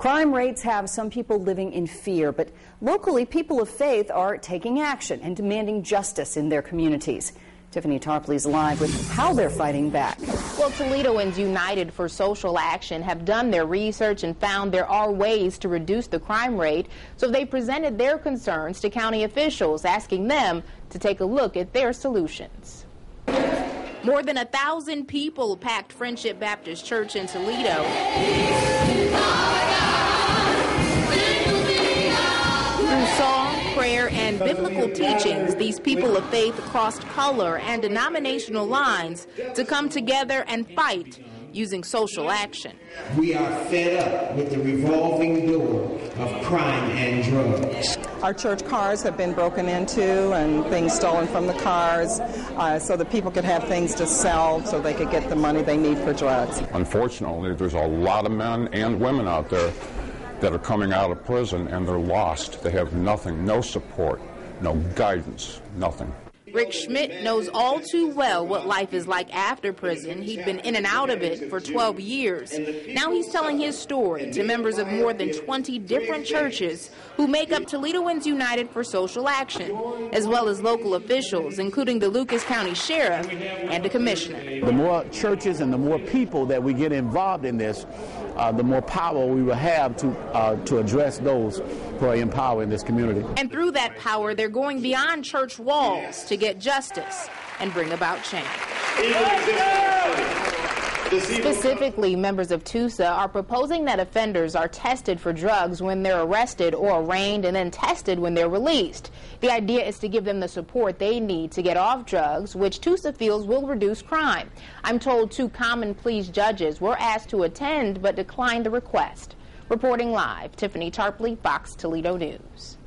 Crime rates have some people living in fear, but locally, people of faith are taking action and demanding justice in their communities. Tiffany Tarpley's live with how they're fighting back. Well, Toledoans United for Social Action have done their research and found there are ways to reduce the crime rate, so they presented their concerns to county officials, asking them to take a look at their solutions. More than a thousand people packed Friendship Baptist Church in Toledo. Through song, prayer, and biblical teachings, these people of faith crossed color and denominational lines to come together and fight using social action. We are fed up with the revolving door of crime and drugs. Our church cars have been broken into and things stolen from the cars uh, so that people could have things to sell so they could get the money they need for drugs. Unfortunately, there's a lot of men and women out there that are coming out of prison and they're lost. They have nothing, no support, no guidance, nothing. Rick Schmidt knows all too well what life is like after prison. He'd been in and out of it for 12 years. Now he's telling his story to members of more than 20 different churches who make up Toledoans United for Social Action, as well as local officials, including the Lucas County Sheriff and a commissioner. The more churches and the more people that we get involved in this, uh, the more power we will have to uh, to address those who are in power in this community. And through that power, they're going beyond church walls to get justice and bring about change. Specifically, members of TUSA are proposing that offenders are tested for drugs when they're arrested or arraigned and then tested when they're released. The idea is to give them the support they need to get off drugs, which TUSA feels will reduce crime. I'm told two common pleas judges were asked to attend but declined the request. Reporting live, Tiffany Tarpley, Fox Toledo News.